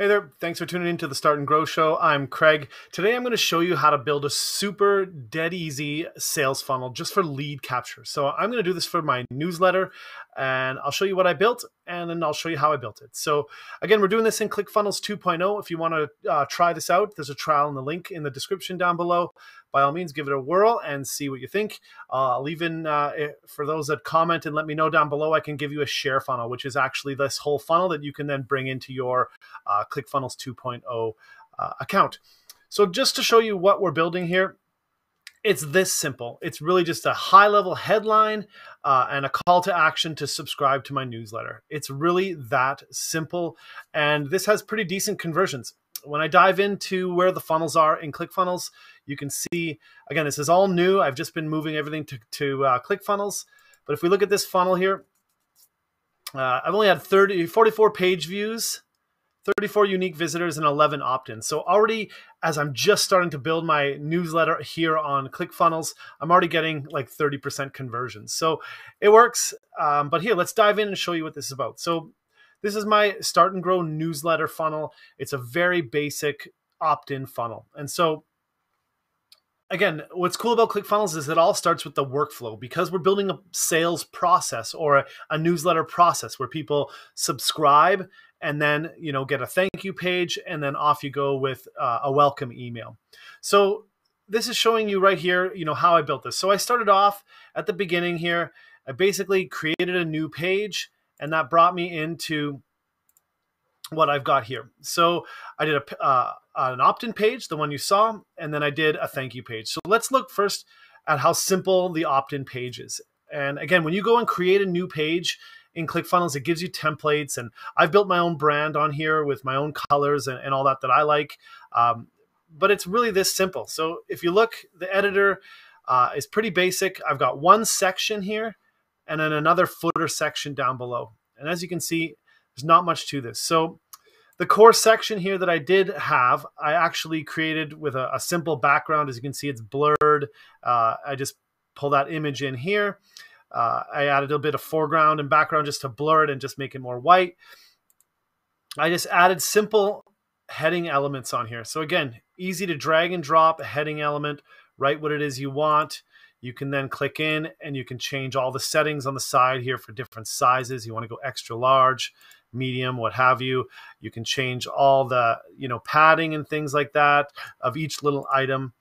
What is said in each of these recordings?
Hey there, thanks for tuning in to the Start and Grow Show. I'm Craig. Today I'm going to show you how to build a super dead easy sales funnel just for lead capture. So I'm going to do this for my newsletter and I'll show you what I built and then I'll show you how I built it. So again, we're doing this in ClickFunnels 2.0. If you want to uh, try this out, there's a trial in the link in the description down below. By all means, give it a whirl and see what you think. Uh, I'll even, uh, for those that comment and let me know down below, I can give you a share funnel, which is actually this whole funnel that you can then bring into your uh, ClickFunnels 2.0 uh, account. So just to show you what we're building here, it's this simple. It's really just a high level headline uh, and a call to action to subscribe to my newsletter. It's really that simple. And this has pretty decent conversions. When I dive into where the funnels are in ClickFunnels, you can see, again, this is all new. I've just been moving everything to, to uh, ClickFunnels. But if we look at this funnel here, uh, I've only had 30, 44 page views 34 unique visitors and 11 opt-ins. So already as I'm just starting to build my newsletter here on ClickFunnels, I'm already getting like 30% conversions. So it works. Um, but here, let's dive in and show you what this is about. So this is my start and grow newsletter funnel. It's a very basic opt-in funnel. And so again, what's cool about ClickFunnels is it all starts with the workflow because we're building a sales process or a, a, newsletter process where people subscribe and then you know get a thank you page and then off you go with uh, a welcome email so this is showing you right here you know how i built this so i started off at the beginning here i basically created a new page and that brought me into what i've got here so i did a uh, an opt-in page the one you saw and then i did a thank you page so let's look first at how simple the opt-in page is and again when you go and create a new page in ClickFunnels. It gives you templates, and I've built my own brand on here with my own colors and, and all that that I like. Um, but it's really this simple. So if you look, the editor uh, is pretty basic. I've got one section here and then another footer section down below. And as you can see, there's not much to this. So the core section here that I did have, I actually created with a, a simple background. As you can see, it's blurred. Uh, I just pull that image in here. Uh, I added a bit of foreground and background just to blur it and just make it more white. I just added simple heading elements on here. So again, easy to drag and drop a heading element, write what it is you want. You can then click in and you can change all the settings on the side here for different sizes. You want to go extra large, medium, what have you. You can change all the, you know, padding and things like that of each little item.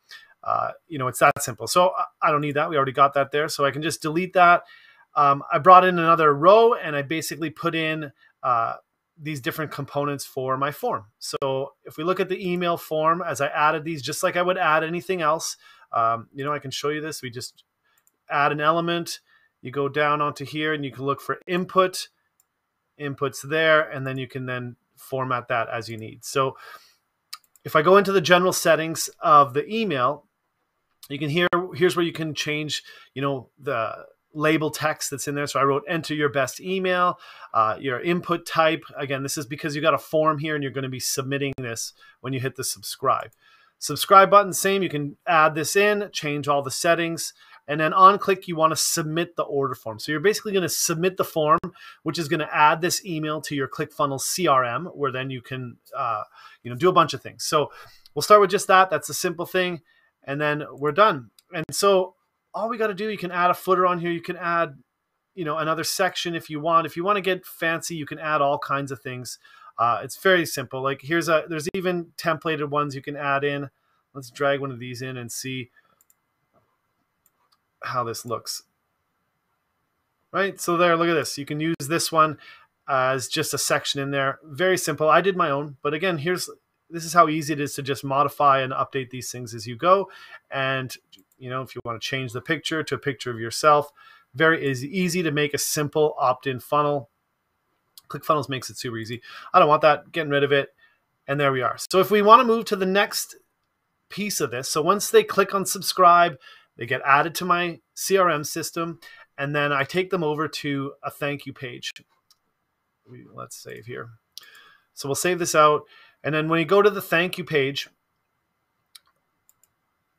Uh, you know, it's that simple. So I don't need that. We already got that there. So I can just delete that. Um, I brought in another row and I basically put in uh, these different components for my form. So if we look at the email form, as I added these, just like I would add anything else, um, you know, I can show you this. We just add an element. You go down onto here and you can look for input, inputs there, and then you can then format that as you need. So if I go into the general settings of the email, you can hear here's where you can change you know the label text that's in there so i wrote enter your best email uh, your input type again this is because you got a form here and you're going to be submitting this when you hit the subscribe subscribe button same you can add this in change all the settings and then on click you want to submit the order form so you're basically going to submit the form which is going to add this email to your clickfunnels crm where then you can uh, you know do a bunch of things so we'll start with just that that's a simple thing and then we're done. And so all we got to do, you can add a footer on here. You can add, you know, another section if you want. If you want to get fancy, you can add all kinds of things. Uh, it's very simple. Like here's a, there's even templated ones you can add in. Let's drag one of these in and see how this looks. Right. So there, look at this. You can use this one as just a section in there. Very simple. I did my own, but again, here's this is how easy it is to just modify and update these things as you go. And you know, if you want to change the picture to a picture of yourself, very easy, easy to make a simple opt-in funnel. ClickFunnels makes it super easy. I don't want that, getting rid of it. And there we are. So if we want to move to the next piece of this, so once they click on subscribe, they get added to my CRM system, and then I take them over to a thank you page. Let's save here. So we'll save this out. And then when you go to the thank you page,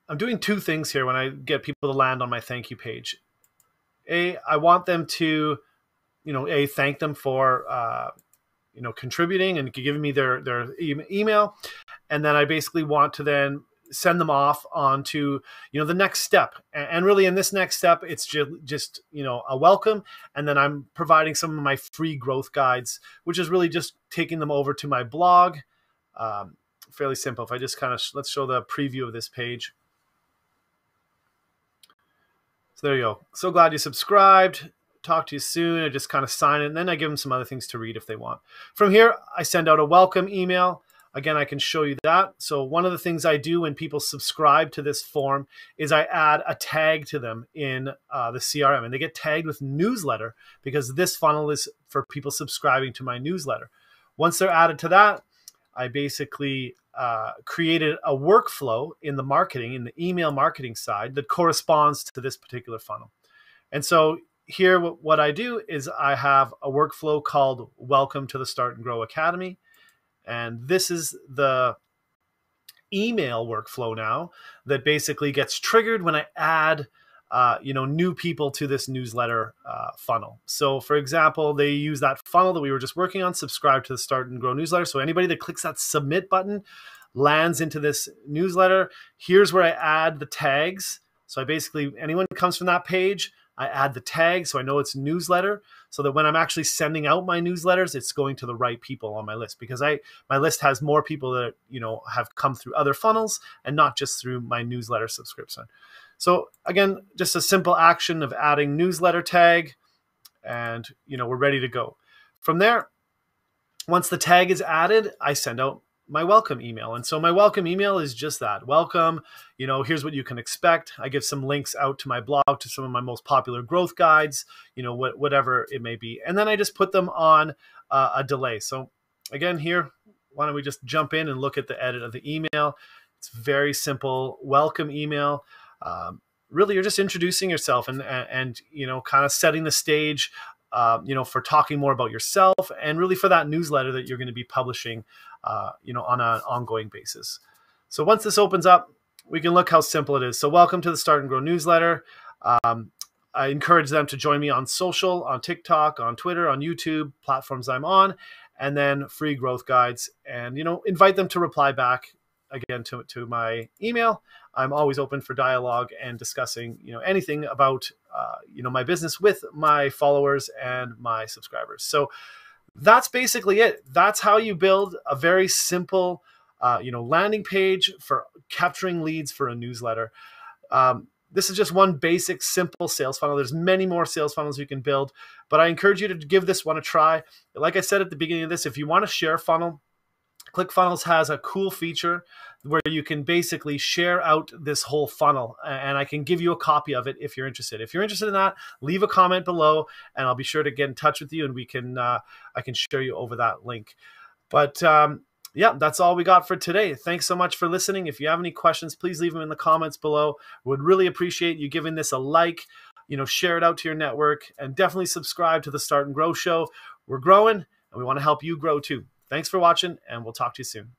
I'm doing two things here when I get people to land on my thank you page. A, I want them to, you know, a thank them for, uh, you know contributing and giving me their their email, and then I basically want to then send them off onto you know the next step. And really in this next step it's just just you know a welcome. And then i'm providing some of my free growth guides which is really just taking them over to my blog. Um, fairly simple. If i just kind of let's show the preview of this page. So there you go. So glad you subscribed talk to you soon i just kind of sign it and then i give them some other things to read if they want from here i send out a welcome email Again, I can show you that. So one of the things I do when people subscribe to this form is I add a tag to them in uh, the CRM and they get tagged with newsletter because this funnel is for people subscribing to my newsletter. Once they're added to that, I basically uh, created a workflow in the marketing, in the email marketing side that corresponds to this particular funnel. And so here, what I do is I have a workflow called Welcome to the Start and Grow Academy. And this is the email workflow now that basically gets triggered when I add uh, you know new people to this newsletter uh, funnel. So for example, they use that funnel that we were just working on, subscribe to the Start and Grow newsletter. So anybody that clicks that submit button lands into this newsletter. Here's where I add the tags. So I basically anyone comes from that page, I add the tag so I know it's newsletter so that when I'm actually sending out my newsletters, it's going to the right people on my list because I my list has more people that you know have come through other funnels and not just through my newsletter subscription. So again, just a simple action of adding newsletter tag and you know we're ready to go. From there, once the tag is added, I send out my welcome email. And so my welcome email is just that. Welcome, you know, here's what you can expect. I give some links out to my blog to some of my most popular growth guides, you know, wh- whatever it may be. And then I just put them on uh, a delay. So again, here, why don't we just jump in and look at the edit of the email? It's very simple. Welcome email. Um, really, you're just introducing yourself and, and, and you know, kind of setting the stage uh, you know, for talking more about yourself and really for that newsletter that you're going to be publishing, uh, you know, on an ongoing basis. So once this opens up, we can look how simple it is. So welcome to the Start and Grow newsletter. Um, I encourage them to join me on social, on TikTok, on Twitter, on YouTube, platforms I'm on, and then free growth guides. And, you know, invite them to reply back again to, to my email. I'm always open for dialogue and discussing, you know, anything about, uh, you know, my business with my followers and my subscribers. So that's basically it. That's how you build a very simple, uh, you know, landing page for capturing leads for a newsletter. Um, this is just one basic, simple sales funnel. There's many more sales funnels you can build, but I encourage you to give this one a try. Like I said at the beginning of this, if you want to share funnel, ClickFunnels has a cool feature where you can basically share out this whole funnel and I can give you a copy of it if you're interested. If you're interested in that, leave a comment below and I'll be sure to get in touch with you and we can uh, I can share you over that link. But um, yeah, that's all we got for today. Thanks so much for listening. If you have any questions, please leave them in the comments below. Would really appreciate you giving this a like, you know, share it out to your network and definitely subscribe to the Start and Grow show. We're growing and we want to help you grow too. Thanks for watching, and we'll talk to you soon.